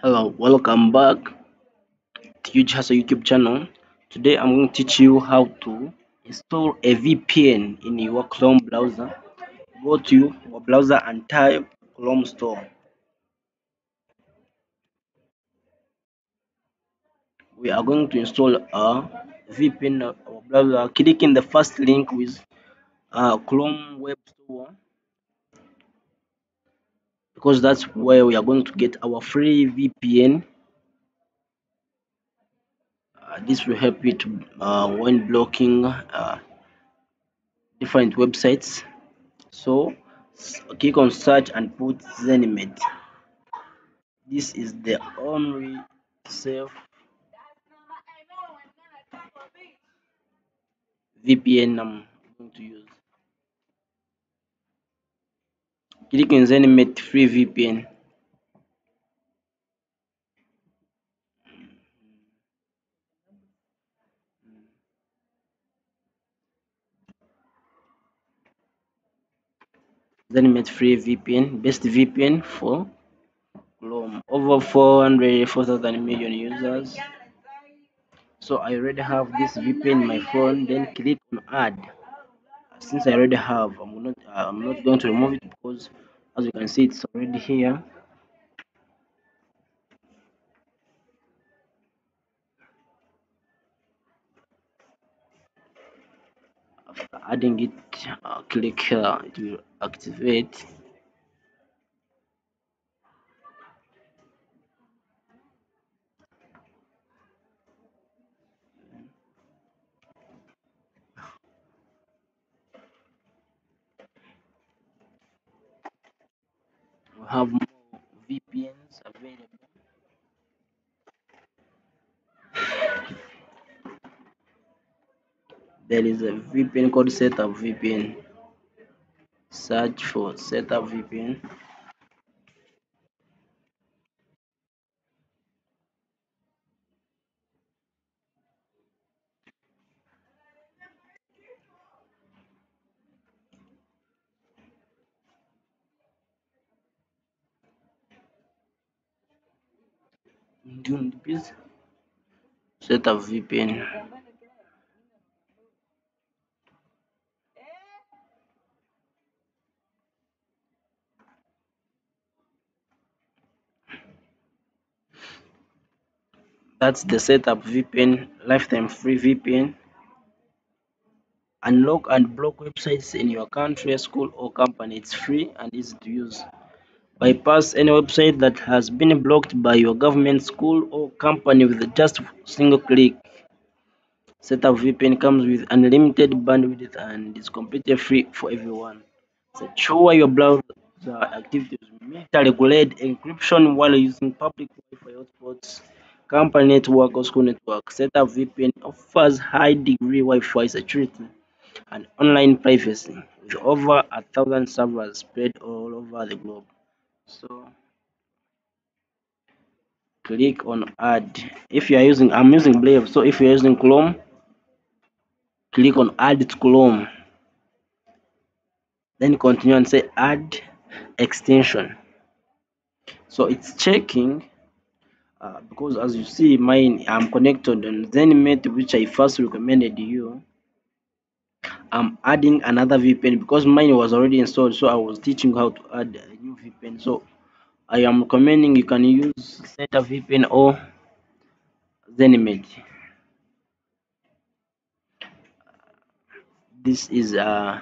Hello, welcome back to Hustle YouTube channel. Today I'm going to teach you how to install a VPN in your Chrome browser. Go to your browser and type Chrome Store. We are going to install a VPN our browser. Click in the first link with uh, Chrome Web Store because that's where we are going to get our free VPN Uh, this will help you to uh, when blocking uh, different websites. So click on search and put ZenMate. This is the only safe VPN I'm going to use click on ZenMate free VPN ZenMate free VPN best VPN for Chrome over 400 4,000 million users. So I already have this VPN in my phone then click on add since I already have I'm not I'm not going to remove it because as you can see it's already here. After adding it uh, click here it will activate have more VPNs available? There is a VPN called setup VPN search for setup VPN this setup VPN that's the setup VPN lifetime free VPN unlock and block websites in your country school or company. It's free and easy to use bypass any website that has been blocked by your government school or company with just single click. Setup vpn comes with unlimited bandwidth and is completely free for everyone. Secure your browser activities military grade encryption while using public wi-fi hotspots company network or school network. Setup vpn offers high degree wi-fi security and online privacy with over a thousand servers spread all over the globe click on add. If you are using i'm using brave so if you're using chrome click on add to chrome. Then continue and say add extension. So it's checking uh, because as you see mine i'm connected on zenmate which i first recommended you i'm adding another vpn because mine was already installed so i was teaching how to add vpn so i am recommending you can use Zeta vpn or zenmate this is uh